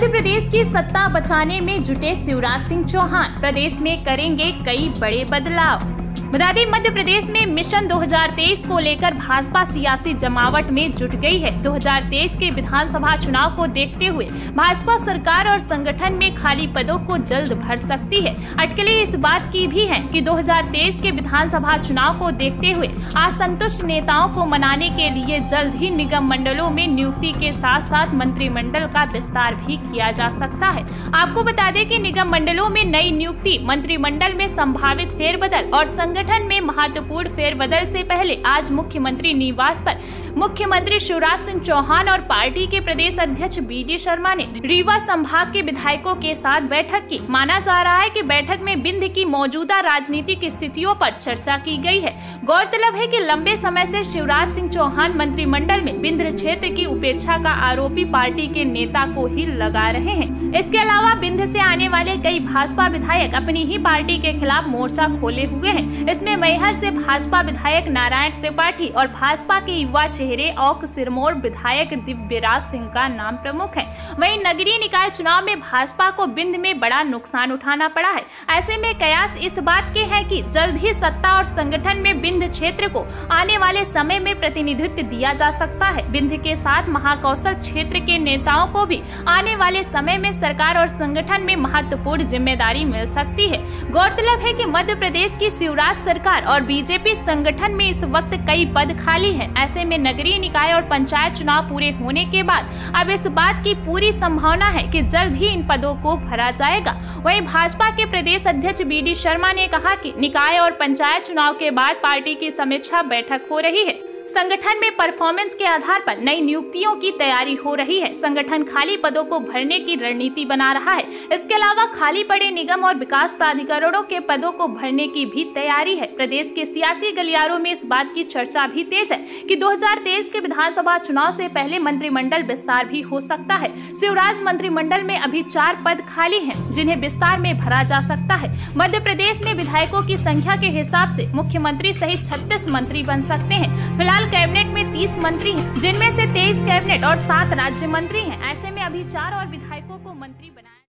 मध्य प्रदेश की सत्ता बचाने में जुटे शिवराज सिंह चौहान। प्रदेश में करेंगे कई बड़े बदलाव। बता दें मध्य प्रदेश में मिशन 2023 को लेकर भाजपा सियासी जमावट में जुट गई है। 2023 के विधानसभा चुनाव को देखते हुए भाजपा सरकार और संगठन में खाली पदों को जल्द भर सकती है। अटकलें इस बात की भी हैं कि 2023 के विधानसभा चुनाव को देखते हुए असंतुष्ट नेताओं को मनाने के लिए जल्द ही निगम मंडलों में नियुक्ति के साथ साथ मंत्रिमंडल का विस्तार भी किया जा सकता है। आपको बता दें कि निगम मंडलों में नई नियुक्ति, मंत्रिमंडल में संभावित फेरबदल और संगठन संगठन में महत्वपूर्ण फेरबदल से पहले आज मुख्यमंत्री निवास पर मुख्यमंत्री शिवराज सिंह चौहान और पार्टी के प्रदेश अध्यक्ष बी डी शर्मा ने रीवा संभाग के विधायकों के साथ बैठक की। माना जा रहा है कि बैठक में बिंद की मौजूदा राजनीतिक स्थितियों पर चर्चा की गई है। गौरतलब है कि लंबे समय से शिवराज सिंह चौहान मंत्रिमंडल में बिंद क्षेत्र की उपेक्षा का आरोपी पार्टी के नेता को ही लगा रहे हैं। इसके अलावा बिंद से आने वाले कई भाजपा विधायक अपनी ही पार्टी के खिलाफ मोर्चा खोले हुए हैं। इसमें मैहर से भाजपा विधायक नारायण त्रिपाठी और भाजपा के युवा चेहरे और सिरमौर विधायक दिव्यराज सिंह का नाम प्रमुख है। वहीं नगरीय निकाय चुनाव में भाजपा को बिंद में बड़ा नुकसान उठाना पड़ा है। ऐसे में कयास इस बात के है कि जल्द ही सत्ता और संगठन में बिंद क्षेत्र को आने वाले समय में प्रतिनिधित्व दिया जा सकता है। बिंद के साथ महाकौशल क्षेत्र के नेताओं को भी आने वाले समय में सरकार और संगठन में महत्वपूर्ण ज़िम्मेदारी मिल सकती है। गौरतलब है कि मध्य प्रदेश की शिवराज सरकार और बीजेपी संगठन में इस वक्त कई पद खाली हैं। ऐसे में नगरीय निकाय और पंचायत चुनाव पूरे होने के बाद अब इस बात की पूरी संभावना है कि जल्द ही इन पदों को भरा जाएगा। वहीं भाजपा के प्रदेश अध्यक्ष बी डी शर्मा ने कहा कि निकाय और पंचायत चुनाव के बाद पार्टी की समीक्षा बैठक हो रही है। संगठन में परफॉर्मेंस के आधार पर नई नियुक्तियों की तैयारी हो रही है। संगठन खाली पदों को भरने की रणनीति बना रहा है। इसके अलावा खाली पड़े निगम और विकास प्राधिकरणों के पदों को भरने की भी तैयारी है। प्रदेश के सियासी गलियारों में इस बात की चर्चा भी तेज है कि 2023 के विधानसभा चुनाव से पहले मंत्रिमंडल विस्तार भी हो सकता है। शिवराज मंत्रिमंडल में अभी चार पद खाली है, जिन्हें विस्तार में भरा जा सकता है। मध्य प्रदेश में विधायकों की संख्या के हिसाब से मुख्यमंत्री सहित छत्तीस मंत्री बन सकते हैं। फ़िलहाल फ़िलहाल कैबिनेट में 30 मंत्री हैं, जिनमें से 23 कैबिनेट और सात राज्य मंत्री हैं। ऐसे में अभी चार और विधायकों